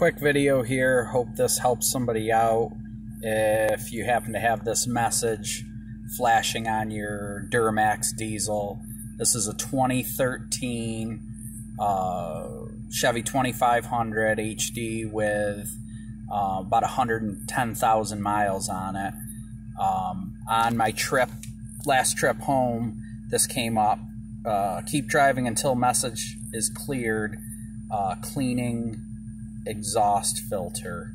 quick video here. Hope this helps somebody out. If you happen to have this message flashing on your Duramax diesel, this is a 2013 uh, Chevy 2500 HD with uh, about 110,000 miles on it. Um, on my trip, last trip home, this came up. Uh, keep driving until message is cleared. Uh, cleaning exhaust filter.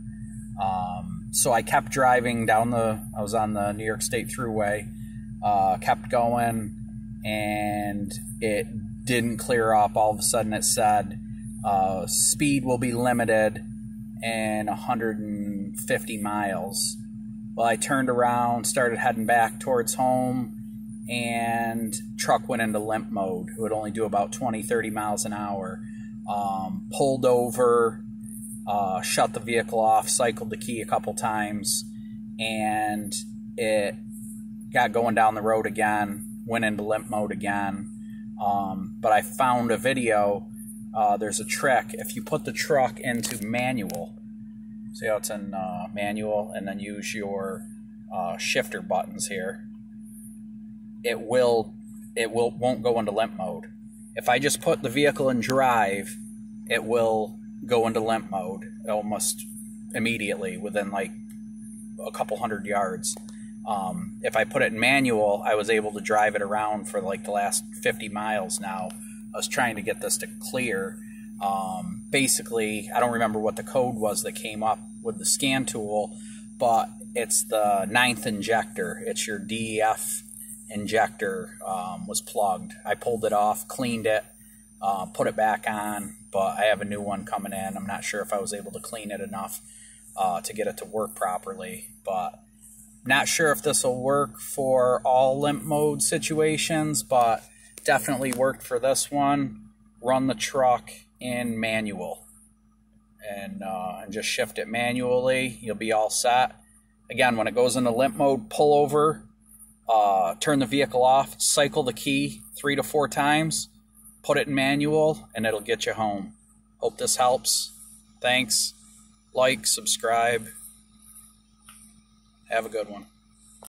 Um, so I kept driving down the. I was on the New York State Thruway. Uh, kept going, and it didn't clear up. All of a sudden, it said uh, speed will be limited and 150 miles. Well, I turned around, started heading back towards home, and truck went into limp mode. It would only do about 20, 30 miles an hour. Um, pulled over, uh, shut the vehicle off, cycled the key a couple times, and it got going down the road again, went into limp mode again. Um, but I found a video. Uh, there's a trick. If you put the truck into manual, see how it's in uh, manual, and then use your uh, shifter buttons here, it will it will won't go into limp mode. If I just put the vehicle in drive, it will go into limp mode almost immediately within like a couple hundred yards. Um, if I put it in manual, I was able to drive it around for like the last 50 miles now. I was trying to get this to clear. Um, basically, I don't remember what the code was that came up with the scan tool, but it's the ninth injector. It's your DEF injector um, was plugged. I pulled it off, cleaned it, uh, put it back on, but I have a new one coming in. I'm not sure if I was able to clean it enough uh, to get it to work properly, but not sure if this will work for all limp mode situations, but definitely worked for this one. Run the truck in manual and, uh, and just shift it manually. You'll be all set. Again, when it goes into limp mode, pull over, uh, turn the vehicle off, cycle the key three to four times, put it in manual, and it'll get you home. Hope this helps. Thanks. Like, subscribe. Have a good one.